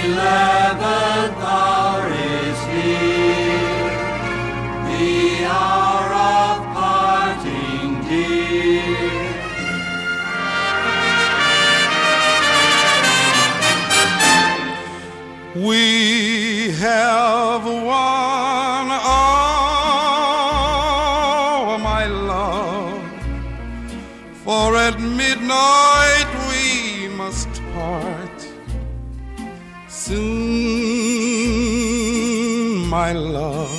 Eleventh hour is here, the hour of parting dear. We have one at midnight we must part. Soon, my love,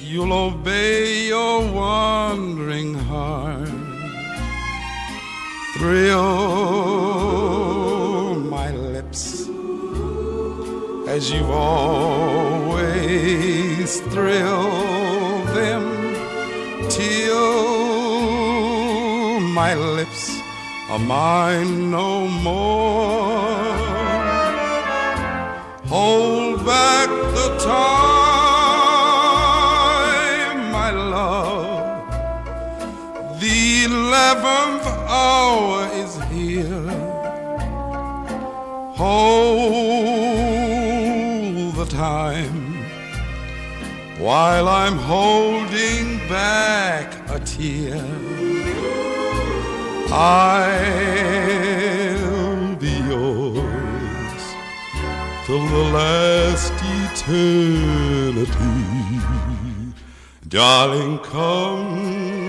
you'll obey your wandering heart. Thrill my lips as you've always thrilled them till my lips are mine no more. Hold back the time, my love. The eleventh hour is here. Hold the time while I'm holding back a tear. I'll be yours till the last eternity. Darling, come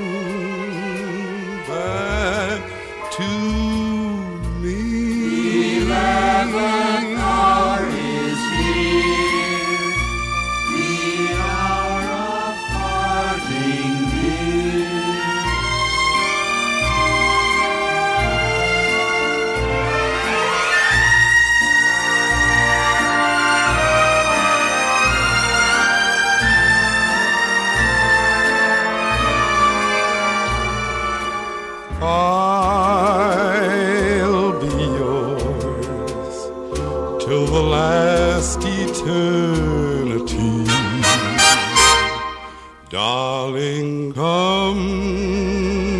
eternity. Darling, come